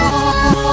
oh,